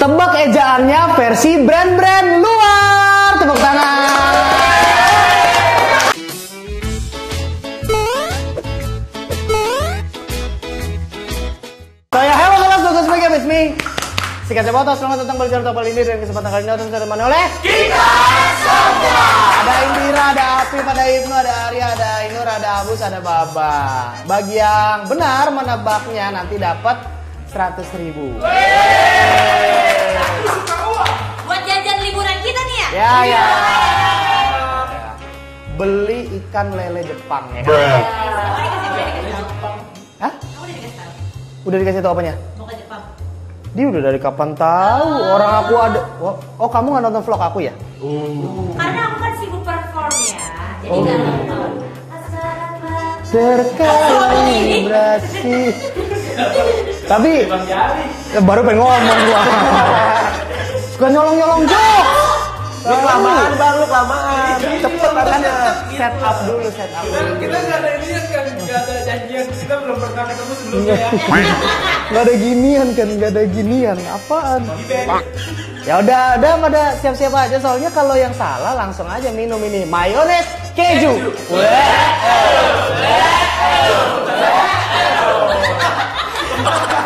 Tebak ejaannya versi brand-brand luar. Tepuk tangan. Saya Hello Kelas Bagus Mega with me. Sikat Foto, selamat datang belajar topel ini dan kesempatan kali ini untuk ditemani oleh kita semua. Ada Indira, ada Afif, ada Ibnu, ada Arya, ada Inur, ada Abus, ada Baba. Bagi yang benar menebaknya nanti dapat 100 ribu. Buat jajan liburan kita nih ya? Ya ya. Beli ikan lele Jepang ya kan? Kamu dikasih, udah dikasih tahu. Hah? Kamu udah dikasih tahu. Udah dikasih tahu apanya? Mau ke Jepang. Dia udah dari kapan tahu? Orang aku ada. Oh, oh, kamu nggak nonton vlog aku ya? Karena aku kan sibuk perform ya. Jadi Oh. nggak nonton. Terkalibrasi. Tapi ya, baru pengen ngomong gua. Suka nyolong-nyolong jok. Lu kelamaan bang, lu kelamaan. Cepet makanya set up dulu, set up dulu. kita nggak ada ini kan nggak ada janjian kita belum pernah ketemu sebelumnya ya Gak ada ginian kan, gak ada ginian. Apaan? Ya udah, udah pada siap-siap aja. Soalnya kalau yang salah langsung aja minum ini mayones keju.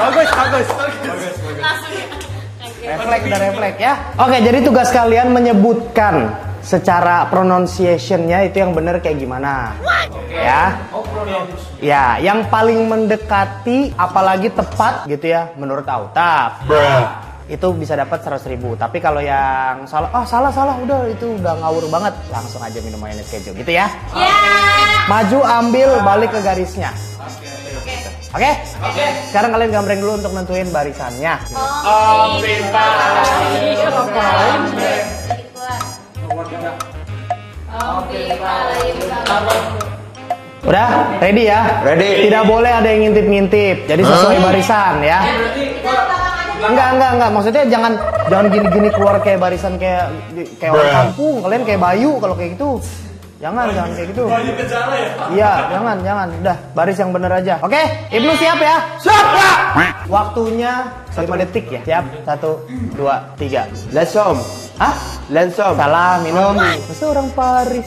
Bagus, bagus. Refleks udah refleks ya. Oke, jadi tugas kalian menyebutkan secara pronunciation-nya itu yang bener kayak gimana. Ya. Ya, yang paling mendekati apalagi tepat gitu ya menurut Autap. Itu bisa dapat 100 ribu. Tapi kalau yang salah, ah salah salah udah itu udah ngawur banget. Langsung aja minum mayones keju gitu ya. Ya. Maju ambil balik ke garisnya. Oke. Oke? Sekarang kalian gambreng dulu untuk nentuin barisannya. Om Pipa. Om. Udah? Ready ya? Ready. Tidak boleh ada yang ngintip-ngintip. Jadi sesuai barisan ya. Aja. Enggak, enggak, enggak. Maksudnya jangan jangan gini-gini keluar kayak barisan kayak kayak orang kampung. Kalian kayak Bayu kalau kayak gitu. Jangan, jangan kayak gitu. Iya, jangan, jangan. Udah, baris yang bener aja. Oke, Ibnu siap ya? Siap, Pak. Waktunya 5 detik ya. Siap? Satu, dua, tiga. Lensom. Hah? Lensom. Salah, minum. Masa orang Paris?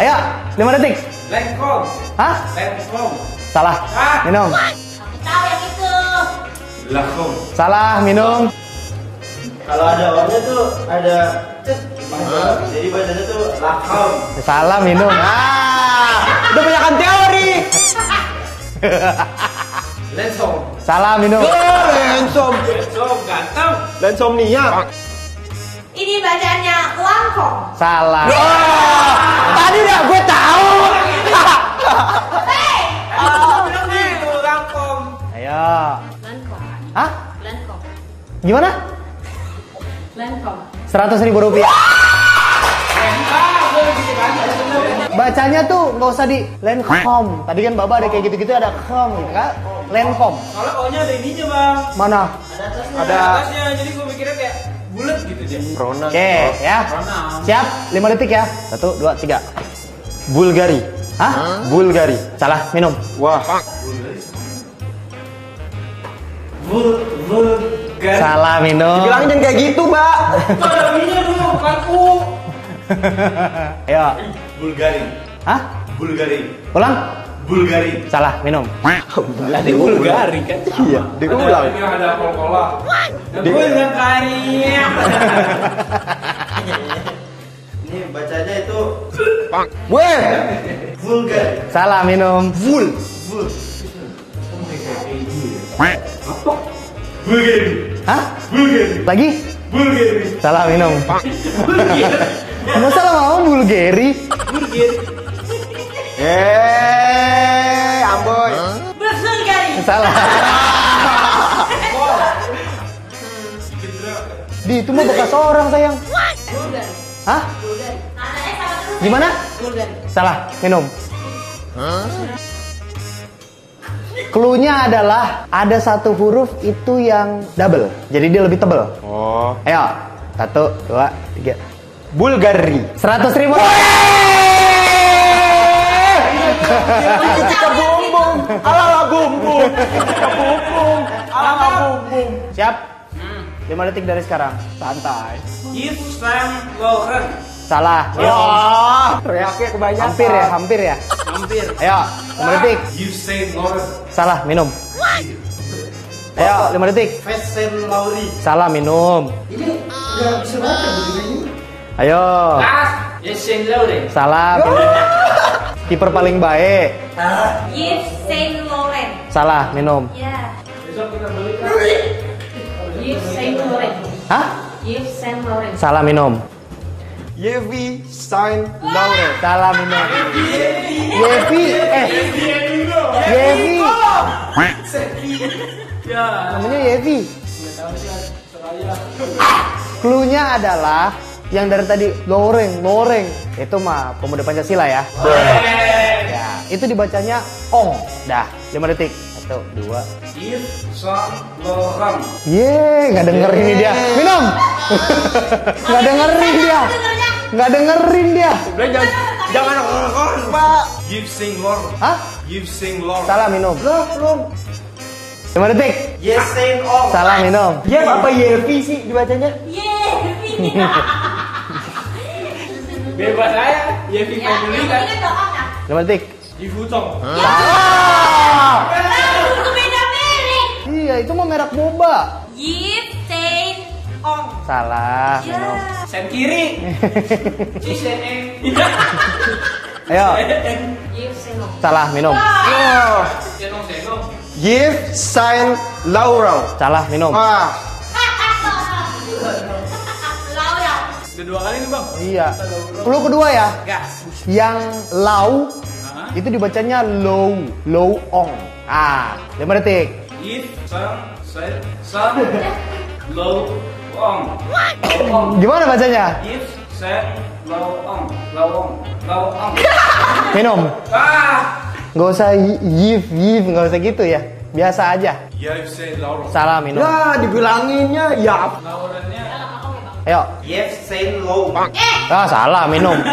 Ayo, 5 detik. Lengkong Hah? Lengkong Salah. Minum. Aku tahu yang itu. Lakong Salah, minum. Kalau ada orangnya tuh ada jadi badannya tuh lakam. Salah, minum. Ah, udah banyakan teori. Lensong Salah, minum. Oh, lensom. Lensong ganteng Lensomnia. Ini bacaannya langkong. Salah. Tadi dah gue tahu. Hei. bilang gitu Langkong Ayo. Langkong. Hah? Langkong. Gimana? Seratus ribu rupiah. Bacanya tuh nggak usah di Lenkom. Tadi kan Baba ada kayak gitu-gitu ada kom gitu kan? Lenkom. Soalnya O nya ada ininya bang Mana? Ada atasnya jadi gue mikirnya kayak bulat gitu dia Rona. Oke ya. Pronoun. Siap? 5 detik ya. Satu, dua, tiga. Bulgari. Hah? Bulgari. Salah, minum. Wah. Vul Vulgar Salah, minum. Bilangin jangan kayak gitu, Mbak. Ada I-nya dulu bukan U Ayo. Bulgari Hah? Bulgari Ulang? Bulgari Salah, minum. Bulgari Bulgari kan Iya, diulang. Ini ada kol-kola gue dengan karya Ini bacanya itu Weh. Vulgar. Salah, minum. Vul. Vul Bulgari Hah? Bulgari Lagi? Bulgari Salah, minum. Masa lo mau Bulgari? Eh, Amboy. Bulgari. Salah. Di itu mah bekas orang sayang. Bulgari. Hah? Bulgari. Gimana? Bulgari. Salah, minum. Cluenya adalah ada satu huruf itu yang double, jadi dia lebih tebel. Oh. Ayo, satu, dua, tiga. Bulgari. Seratus ribu. Ketika bumbung, ala ala bumbung. Ketika bumbung, ala ala bumbung. Siap? 5 detik dari sekarang. Santai. Yves Saint Laurent. Salah. Wah, reaknya kebanyakan. Hampir ya, hampir ya. Hampir. Ayo, 5 detik. Yves Saint Laurent. Salah, minum. Ayo, 5 detik. Vincent Lauri. Salah, minum. Nggak bisa baca begini. Ayo. Ah, Saint Laurent. Salah, minum. Kiper paling baik. Yves Saint Laurent. Salah, minum. Ya. Besok kita belikan. Yves Saint Laurent. Hah? Yves Saint Laurent. Salah, minum. Yevi Saint Laurent. Salah, minum. Yevi, eh. Yevi. Ya. Namanya Yevi. Cluenya adalah yang dari tadi loreng, loreng. Itu mah pemuda Pancasila ya. Ya, itu dibacanya ong. Dah, 5 detik. Satu, dua. Saint Laurent. Ye, nggak dengerin ini dia. Minum. Nggak dengerin dia. Nggak dengerin dia. Udah jangan jangan Pak. Yves Saint Laurent. Hah? Yves Saint Laurent. Salah minum. Belum, belum. 5 detik. Yes Saint Ong. Salah minum. Yev apa Yevi sih dibacanya? Yevi. Bebas aja. Yves Ya, mau beli yang kan. penting kan. 5 detik. Di Futong. Ah! Itu beda merek. Iya, itu mah merek boba. Yves Saint Ong. Salah Ya. minum. Sen kiri. Si Sen Eng. Ayo, salah minum. Oh. Yev Saint Laurent. Salah minum. Ah, Laura. Udah dua kali nih bang. Iya. Clue kedua ya. Gas. Yang lau Hah? itu dibacanya low, low ong. Ah, 5 detik. Laurent. Gimana bacanya? Laurent. Minum. Ah. Gak usah yif yif, gak usah gitu ya. Biasa aja. Yves Saint Laurent. Salah minum. ya dibilanginnya ya. Laurentnya. Ayo. Yes Saint Low. Ah, salah minum.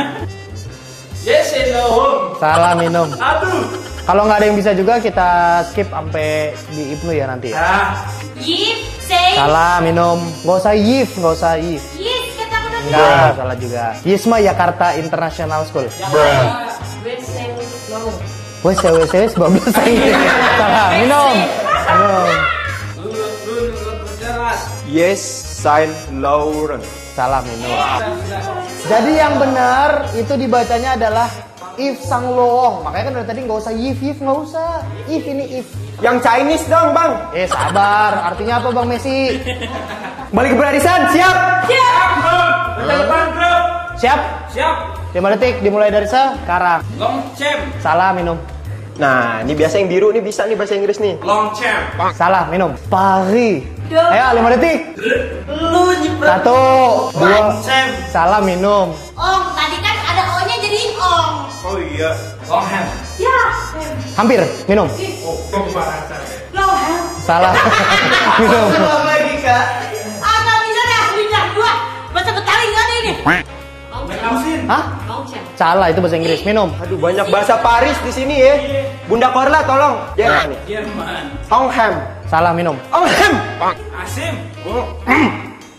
Yes Saint Laurent. Salah minum. Aduh. Kalau nggak ada yang bisa juga kita skip sampai di Ibnu ya nanti. ya. Ah. Yves Saint. Salah minum. Gak usah yif, gak usah yif. Yes, kata aku tadi. Enggak, salah juga. Yisma Yakarta International School. Yves Saint Laurent. Wes ya wes wes bablas. Salah, minum. Minum. Yes Saint Laurent. Salah minum. Jadi yang benar itu dibacanya adalah if sang loong. Makanya kan dari tadi nggak usah yif yif nggak usah. If ini if. Yang Chinese dong, Bang. Eh sabar, artinya apa Bang Messi? Balik ke barisan, siap. Siap depan grup. Siap? Siap. 5 detik dimulai dari sekarang. Long champ. Salah minum. Nah, ini biasa yang biru nih bisa nih bahasa Inggris nih. Long champ. Salah minum. Paris. Ayo 5 detik. Lu. Satu, dua. Salah minum. Ong, Oh iya. Long ham. Ya. Hampir minum. Oh, ya. Long ham. Salah. minum. Belum lagi kak. Ah, nggak bisa deh. Lidah gua. Bahasa Betawi nggak ada ini. Mesin. Hah? Salah itu bahasa Inggris. Minum. Aduh, banyak bahasa Paris di sini ya. Bunda Korla tolong. Jerman nih. Jerman. Ongham. Salah minum. Ongham. Asim.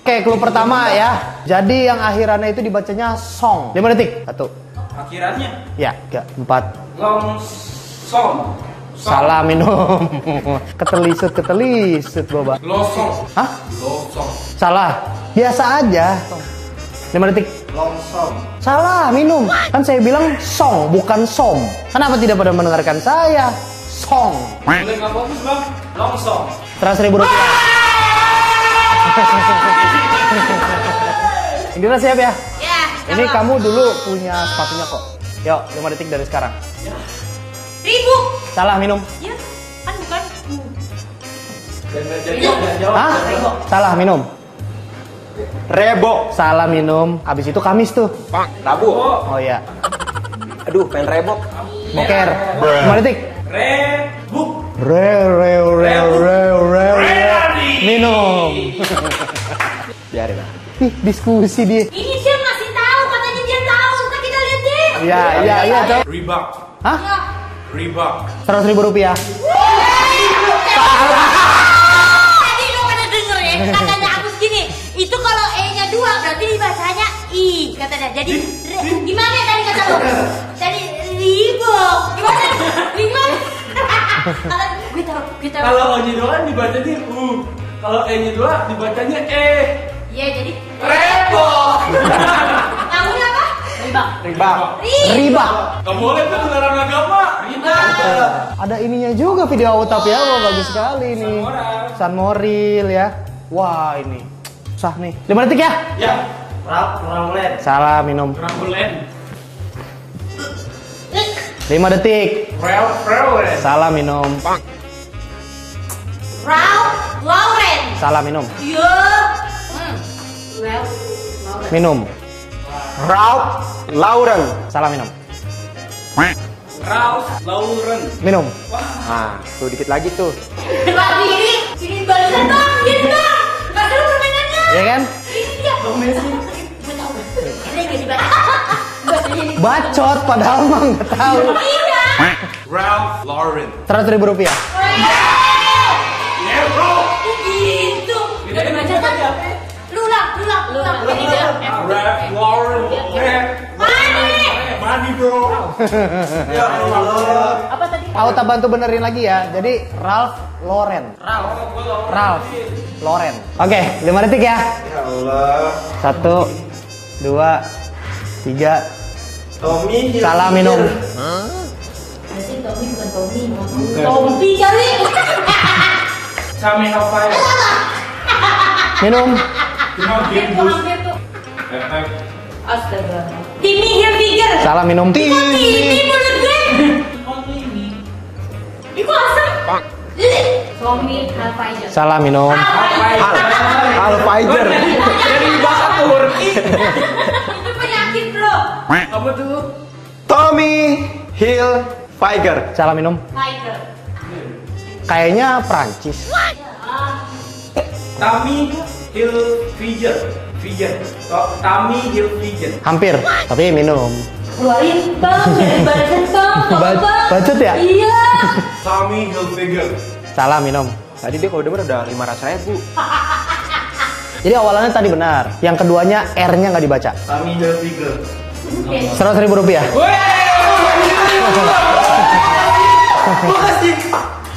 Oke, clue pertama ya. Jadi yang akhirannya itu dibacanya song. 5 detik. Satu. Akhirannya. Ya, tiga, empat. Long song. Salah minum. ketelisut, ketelisut, Boba. Losong. Hah? Losong. Salah. Biasa aja. 5 detik. Longsong. Salah, minum. Kan saya bilang song, bukan som. Kenapa tidak pada mendengarkan saya? Song. Boleh nggak fokus bang? Longsong. Seratus ribu rupiah. Indira siap ya? Ini kamu dulu punya sepatunya kok. Yuk, 5 detik dari sekarang. Ribu. Salah minum. Ya. Kan bukan. Hah? Salah minum. Rebo. Salah minum. Habis itu Kamis tuh. Rabu. Oh iya. Aduh, pengen rebok. Boker. 5 detik. Rebuk. Re re re re re re. Minum. Biarin lah. Ih, diskusi dia. Ini Ya, iya, ya, iya, ya, iya, Cok. Reebok. Hah? Reebok. Seratus ribu rupiah. Salah. Tadi lu pada denger ya, katanya aku segini. Itu kalau E-nya dua berarti dibacanya I katanya. Jadi gimana tadi kata lu? Tadi Reebok. Gimana? Gimana? gue tau, gue tau. Kalau O-nya dua dibacanya U. Kalau E-nya dua dibacanya E. Iya, jadi repot. Ribak. Riba. Riba. Gak boleh tuh dilarang agama. Riba. Ada ininya juga video Autap ya, wah bagus sekali nih. San Moril ya. Wah ini sah nih. 5 detik ya. Ya. Rap, Raulen. Salah minum. Rambulen. 5 detik. Rel, Salah minum. Ralph Lauren. Salah minum. Iya. Hmm. Ralph Lauren. Minum. Ralph Lauren. Salah minum. Ralph Lauren. Minum. Nah, tuh dikit lagi tuh. Lagi ini, ini balasan dong, ini dong. Gak seru permainannya. Ya kan? Ini dia. Gue tahu. Ini gak dibaca. Bacanya ini. Bacot padahal mah nggak tahu. Iya. Ralph Lauren. 100 ribu rupiah. Ya Allah. Apa tadi? Auta bantu benerin lagi ya. Jadi Ralph Lauren. Ralph Lauren. Oke, 5 detik ya. Ya Allah. Satu, dua, tiga. Tommy. Salah minum. Berarti Tommy bukan Tommy. Tommy kali. Sami Hafaya. Minum. Hampir tuh. Eh, Astaga. Timmy Hilfiger. Salah minum. Timmy mulut gue. Ih, kok asam? Tommy Hilfiger. Salah minum. Hal. Figer. Dari bahasa Turki. Itu penyakit bro. Apa tuh? Tommy Hill Figer. Salah minum. Tiger. Kayaknya Prancis. Tami Hilfiger. Figer. To- Tami Hilfiger. Hampir, tapi minum. Keluarin bang dari barisan bang. Bang. bacot ya? Iya. Tami Hilfiger. Salah minum. Tadi dia kalau denger udah 500 ribu. Jadi awalannya tadi benar. Yang keduanya R-nya nggak dibaca. Tommy Hilfiger. 100 ribu rupiah.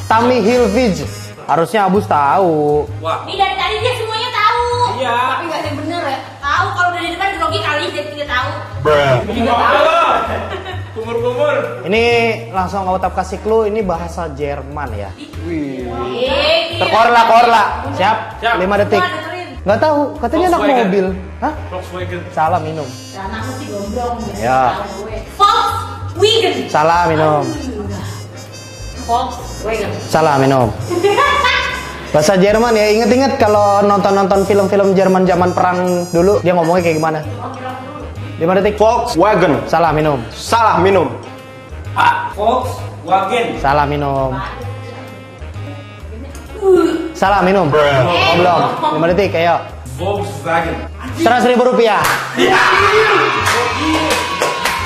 Tami Hilfiger. Harusnya Abus tahu. Wah. Iya. Tapi gak ada yang bener ya. Tahu kalau dari depan grogi kali jadi tidak tahu. Kumur-kumur. Ini langsung Autap kasih clue. Ini bahasa Jerman ya. Eh, Terkorla korla. Siap? Siap. 5 detik. Nggak tahu. Katanya anak Volkswagen. mobil. Hah? Volkswagen. Salah minum. Anak sih gombrong. Ya. Volkswagen. Salah minum. Volkswagen. Salah minum. Bahasa Jerman ya, inget-inget kalau nonton-nonton film-film Jerman zaman perang dulu, dia ngomongnya kayak gimana? 5 detik. Volkswagen. Salah minum. Salah minum. A. Volkswagen. Salah minum. Salah minum. Oh, belum. 5 detik, ayo. Volkswagen. 100 ribu rupiah.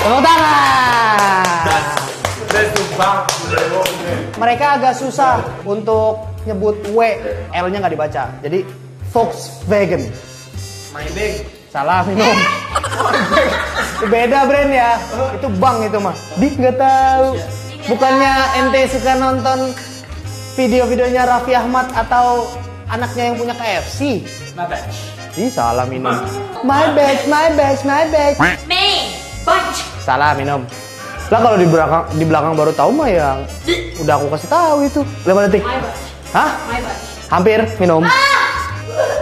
Tepuk tangan. Mereka agak susah untuk nyebut W, L-nya nggak dibaca. Jadi Volkswagen. My bag. Salah minum. Itu Beda brand ya. Itu bank itu mah. Dik nggak tahu. Bukannya ente suka nonton video-videonya Raffi Ahmad atau anaknya yang punya KFC? My bag. Ih, salah minum. My bad, my bad, my bad. May. Bunch. Salah minum. Lah kalau di belakang di belakang baru tahu mah yang udah aku kasih tahu itu. 5 detik. My. Hah? My. Hampir minum. Ah!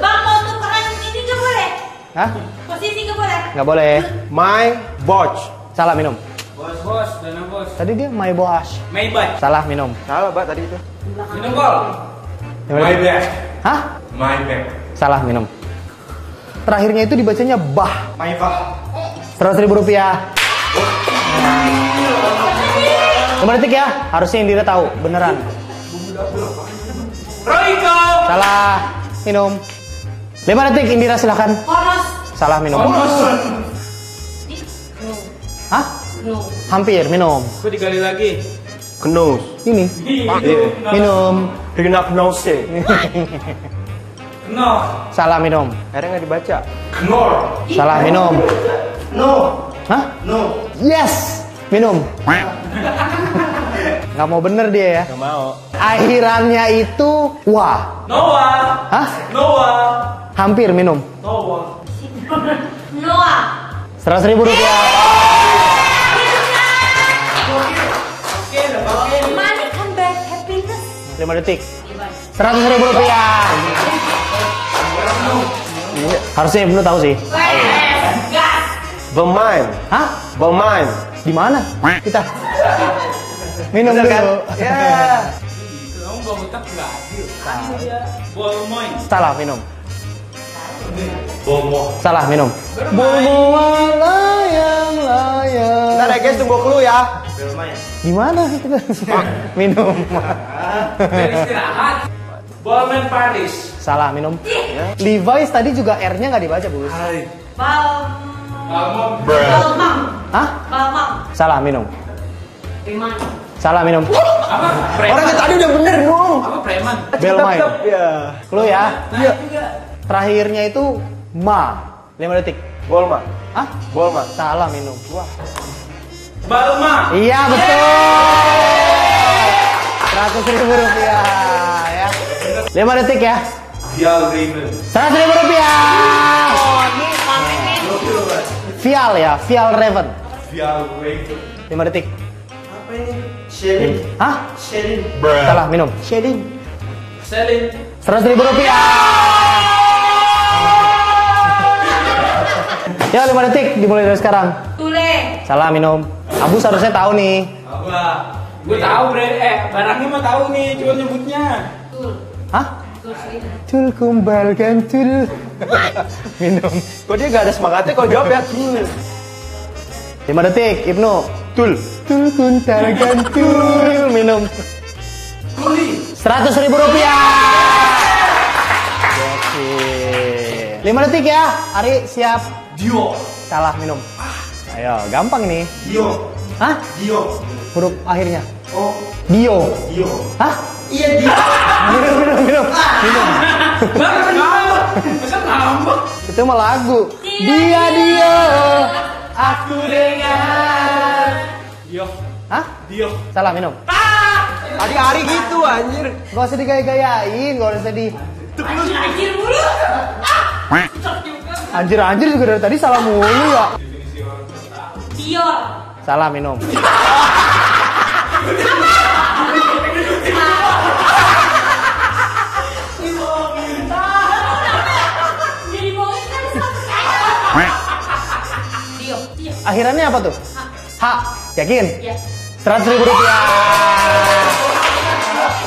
Bang mau tukeran ini gak boleh? Hah? Posisi gak boleh? Nggak boleh. My watch. Salah minum. Bos, bos, dana bos. Tadi dia my boss. Maybach. Salah minum. Salah, Mbak, tadi itu. Minum kol. Detik. bag. Hah? My bag. Salah minum. Terakhirnya itu dibacanya bah. Maifah. 100 ribu rupiah. 5 detik ya. Harusnya Indira tahu. Beneran. Royko. Salah. Minum. 5 detik Indira silahkan. Salah minum. Hah? No. Hampir minum. Aku digali lagi. Knus. Ini. Iya. Minum. Digenap nose. No. Salah minum. Akhirnya nggak dibaca. Knor. Salah minum. No. Hah? No. Yes. Minum. Nggak mau bener dia ya. Nggak mau. Akhirannya itu wah. Noah. Hah? Noah. Hampir minum. Noah. Noah. Seratus ribu rupiah. Lima detik. Seratus ribu rupiah. Harusnya Ibnu tahu sih. Bermain. Hah? Bermain. Di mana? Kita. Minum Bener dulu. kan? Ya. Ya. Bolmoin. Salah minum. Bomo. Salah minum. Bomo layang layang. Ntar ya guys tunggu clue ya. Bermain. Di mana itu? minum. Istirahat. Bolman Paris. Salah minum. Levi's tadi juga R-nya nggak dibaca, Bu. Bal. Balmang. Hah? Balmang. Salah minum. Gimana? Salah minum. Apa? Preman. Orangnya tadi udah bener dong. Apa preman? Belmain. Tetep, Ya. Clue ya. Iya. juga. Terakhirnya itu ma. 5 detik. Bolma. Hah? Bolma. Salah minum. Wah. Balma. Iya betul. Seratus ribu rupiah ya. Lima detik ya. Vial Raven. Seratus ribu rupiah. Vial ya, Vial Raven. Vial Raven. Lima detik. Apa ini? Sherin. Hah? Sherin. Salah minum. Shading. Selin. Seratus ribu rupiah. Ya lima detik dimulai dari sekarang. Tule. Salah minum. Abu seharusnya tahu nih. Apa? Gue tahu bre. Eh, barangnya mah tahu nih, cuma nyebutnya. Tul. Hah? Tul. Tul kumbal gantul. minum. Kok dia gak ada semangatnya kalau jawab ya? Lima detik, Ibnu. Tul. Tul kuntal gantul. Minum. Kuli. Seratus ribu rupiah. Oke. Lima detik ya. Ari siap. Dio. Salah minum. Ayo, gampang ini. Dio. Hah? Dio. Huruf akhirnya. Oh. Dio. Dio. Hah? Iya Dio. Minum, minum, minum. Minum. Baru ngambek. Masa ngambek? Itu mah lagu. Dia dia. Aku dengar. Dio. Hah? Dio. Salah minum. Tadi Ari gitu anjir. Gak usah digaya-gayain, gak usah di Anjir mulu. Ah. Cocok juga. anjir-anjir juga dari tadi salah mulu ya. Dior. Salah minum. Akhirannya apa tuh? H. Yakin? Ya. Seratus ribu rupiah.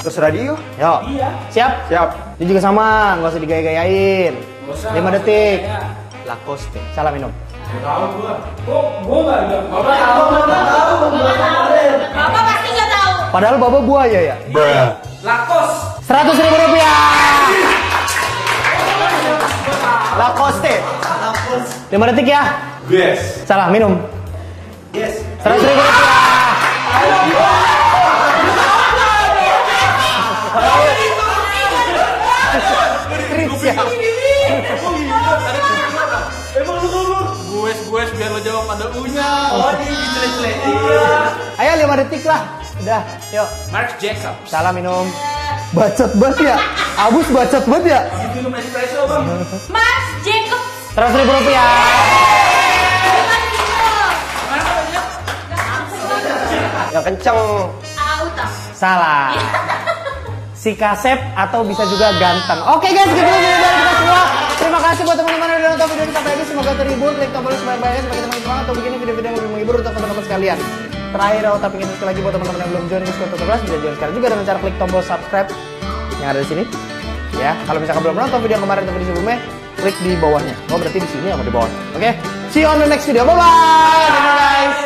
Terus radio. Yuk. Iya. Siap? Siap. Ini juga sama, nggak usah digaya-gayain. 5 detik. Ya. Lacoste. Salah minum. Tahu gua. Kok gua enggak ada? Bapak tahu. Bapak tahu. Bapak pasti nggak tahu. Padahal bapak buaya ya. Lakos. Seratus ribu rupiah. Lacoste. 5 detik ya. Yes. Salah minum. Yes. Seratus ribu rupiah. Rich ya. Gues gues biar lo jawab pada unya. Oh, dicelek-celek. Ayo 5 detik lah. Udah, yuk. Mark Jacob. Salah minum. Bacot banget ya. Abus bacot banget ya. Lu espresso bang. Mas Jacob. Seratus ribu rupiah. Yang kenceng. Auta. Salah. Si kasep atau bisa juga ganteng. Oke guys, gitu dulu video dari kita semua. Terima kasih buat teman-teman yang udah nonton video ini sampai habis. Semoga terhibur. Klik tombol sebanyak-banyaknya sebagai teman semangat untuk bikin video-video yang lebih menghibur untuk teman-teman sekalian. Terakhir, aku tapi sekali lagi buat teman-teman yang belum join Discord Totobelas bisa join sekarang juga dengan cara klik tombol subscribe yang ada di sini. Ya, kalau misalkan belum nonton video yang kemarin atau video sebelumnya, klik di bawahnya. Oh, berarti di sini sama di bawah. Oke, see you on the next video. Bye bye. Dadah, guys.